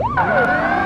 Yeah!